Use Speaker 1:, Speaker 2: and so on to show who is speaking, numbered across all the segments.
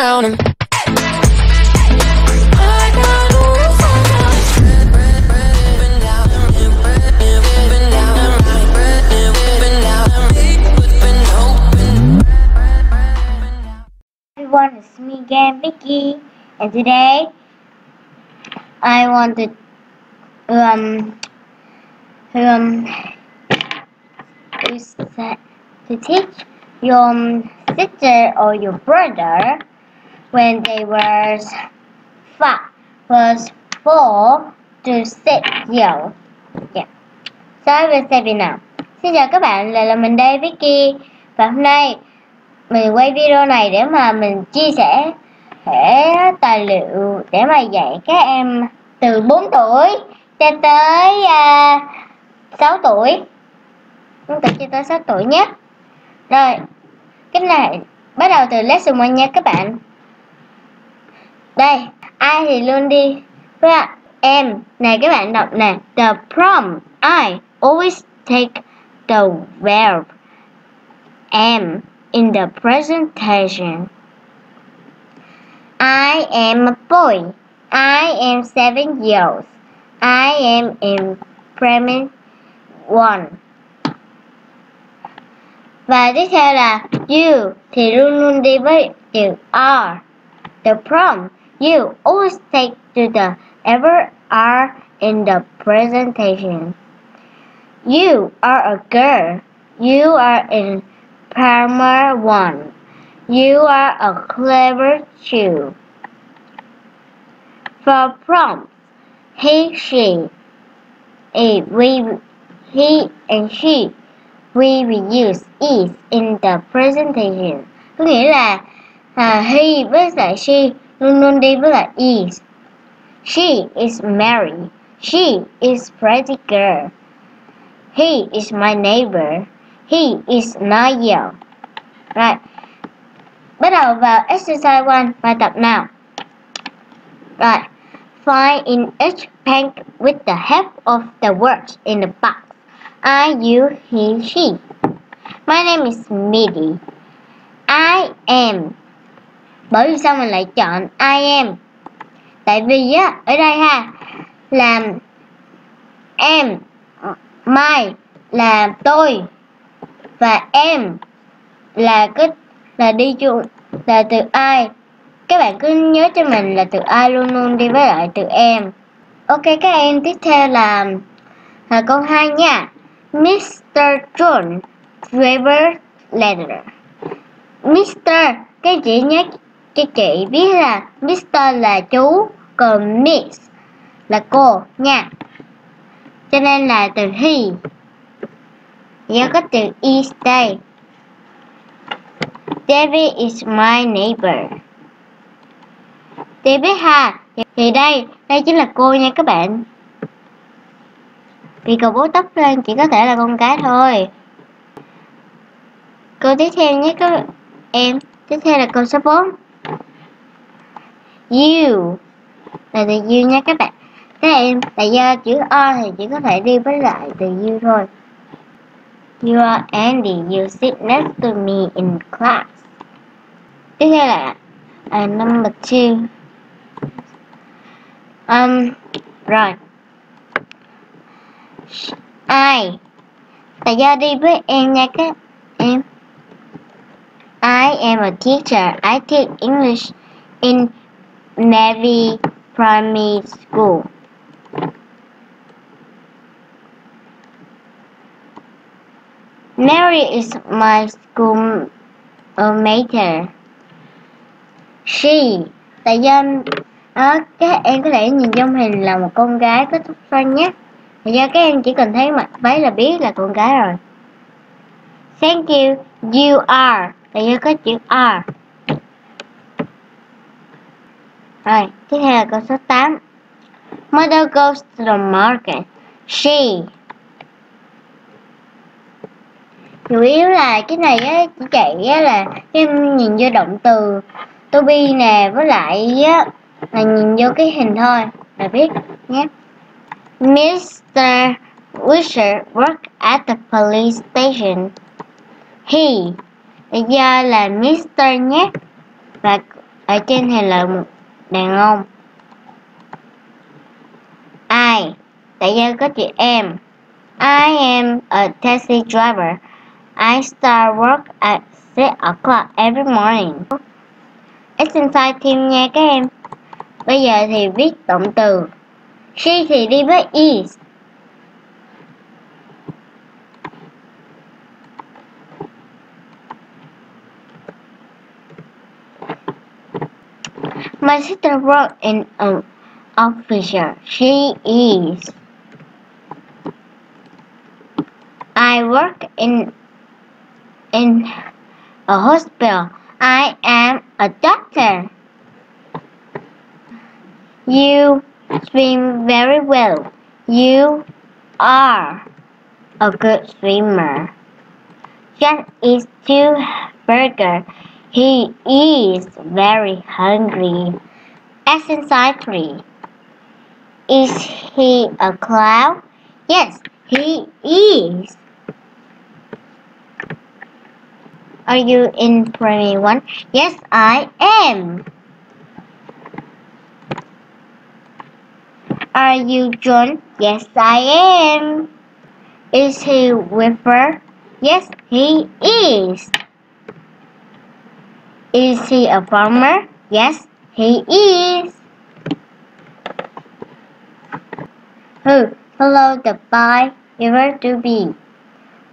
Speaker 1: count 'em. I got rules, I got up and down, up and down, up and down, up and open.
Speaker 2: everyone, it's me again, Vicky, and today I want to um um to teach your sister or your brother when they were five was four to six years. Yeah. So we'll say now. Xin chào các bạn, lại là mình đây Vicky và hôm nay mình quay video này để mà mình chia sẻ thể tài liệu để mà dạy các em từ 4 tuổi cho tới à, uh, 6 tuổi 4 tuổi cho tới 6 tuổi nhé rồi cái này bắt đầu từ lesson 1 nha các bạn đây, ai thì luôn đi với ạ, em, này các bạn đọc nè the prom I always take the verb am in the presentation. I am a boy. I am seven years. I am in primary one. Và tiếp theo là you thì luôn luôn đi với chữ are. The prom you always take to the ever are in the presentation. You are a girl. You are in Primary one. You are a clever Jew. For prompts, he, she, a, we, he and she, we will use is in the presentation. Có nghĩa là à, he với lại she lại is. She is Mary. She is pretty girl. He is my neighbor. He is years. Rồi. Bắt đầu vào exercise 1 bài tập nào. Rồi. Find in each bank with the help of the words in the box. I, you, he, she. My name is Midi. I am. Bởi vì sao mình lại chọn I am? Tại vì á, ở đây ha, là em, my là tôi và em là cái là đi chung là từ ai các bạn cứ nhớ cho mình là từ ai luôn luôn đi với lại từ em ok các em tiếp theo là là câu 2 nha Mr. John Trevor letter Mr. các chị nhớ cho chị biết là Mr. là chú còn Miss là cô nha cho nên là từ he Nhớ có từ is đây. David is my neighbor. David ha, thì đây, đây chính là cô nha các bạn. Vì cầu bố tóc lên chỉ có thể là con cái thôi. Câu tiếp theo nhé các em. Tiếp theo là câu số 4. You là từ you nha các bạn. Các em, tại do chữ O thì chỉ có thể đi với lại từ you thôi. You are Andy. You sit next to me in class. Tiếp theo là uh, number two. Um, rồi. I. Tại do đi với em nha các em. I am a teacher. I teach English in Navy Primary School. Mary is my schoolmate. She, tại do đó, các em có thể nhìn trong hình là một con gái có tóc xoăn nhé. Tại do các em chỉ cần thấy mặt váy là biết là con gái rồi. Thank you, you are. Tại do có chữ are. Rồi, tiếp theo là câu số 8. Mother goes to the market. She chủ yếu là cái này á chỉ chạy á là em nhìn vô động từ to be nè với lại á là nhìn vô cái hình thôi là biết nhé Mr. Wisher work at the police station he do là Mr. nhé và ở trên hình là một đàn ông. I tại sao có chữ em? I am a taxi driver. I start work at 6 o'clock every morning. Exercise thêm nha các em. Bây giờ thì viết động từ. She thì đi với is My sister works in um, an office. She is. I work in in a hospital. I am a doctor. You swim very well. You are a good swimmer. Jack eats two burgers. He is very hungry. Exercise 3. Is he a clown? Yes, he is. Are you in primary one? Yes, I am. Are you John? Yes, I am. Is he her? Yes, he is. Is he a farmer? Yes, he is. Who? Hello, the by ever to be.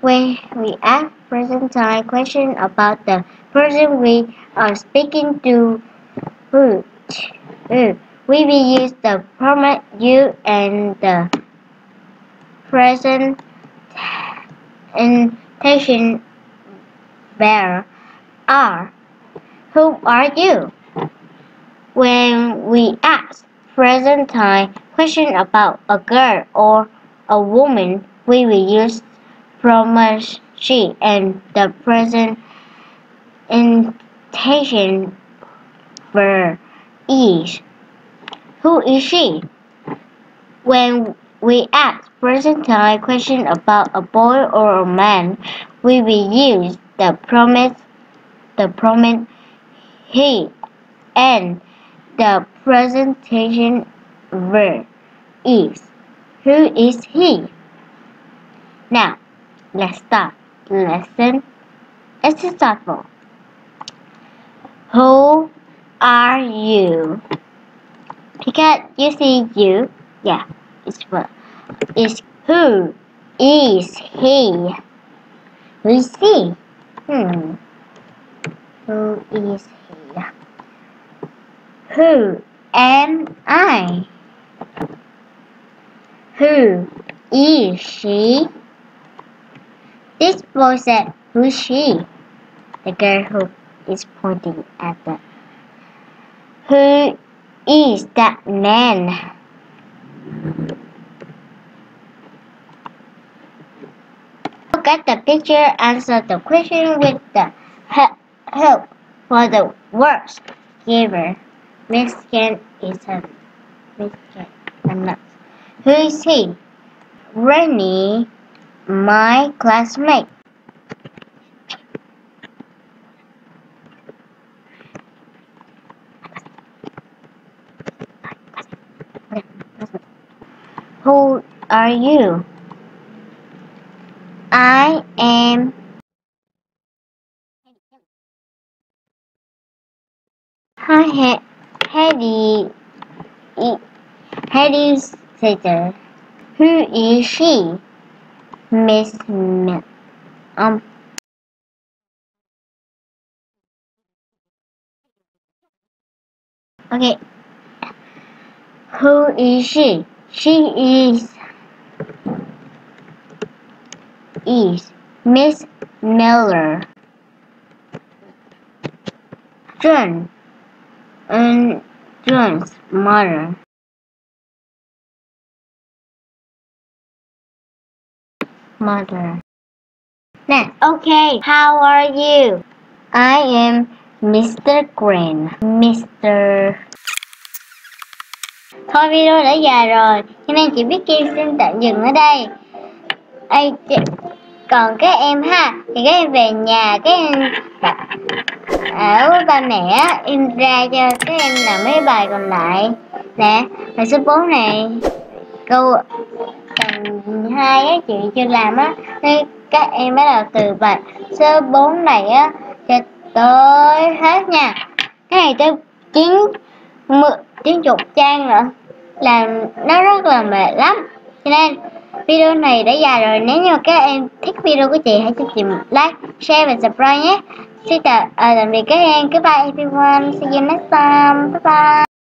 Speaker 2: When we ask present time question about the person we are speaking to, who, who, we will use the pronoun you and the present intention verb are. Who are you? When we ask present time question about a girl or a woman, we will use pronoun she and the present intention verb is. Who is she? When we ask present time question about a boy or a man, we will use the pronoun the pronoun he and the presentation verb is. Who is he? Now, let's start lesson exercise. Who are you? Because you see you, yeah, it's what is who is he? Who is he? Hmm. Who is he? Who am I? Who is she? This boy said, Who's she? The girl who is pointing at the. Who is that man? Look at the picture, answer the question with the help for the words given. Mexican is a Mexican. I'm. Who is he? Rennie, my classmate. Who are you? I am Hi, Hedy. Hedy's sister. Who is she? Miss M- um. Okay. Who is she? She is is Miss Miller. John and John's mother. Mother. Next, okay, how are you? I am Mr. Green. Mr. Thôi video đã dài rồi, cho nên chị Vicky xin tạm dừng ở đây. Ê, chị- còn các em ha, thì các em về nhà các em ảo ba mẹ, in ra cho các em làm mấy bài còn lại. Nè bài số 4 này, câu, phần hai á, chị chưa làm á nên các em bắt đầu từ bài số 4 này á, cho tới hết nha. Cái này tới chín mượn chín chục trang nữa làm, nó rất là mệt lắm. Cho nên, video này đã dài rồi. Nếu như các em thích video của chị, hãy cho chị một like, share và subscribe nhé xin chào à, tạm biệt các em. Goodbye everyone. See you next time. Bye bye.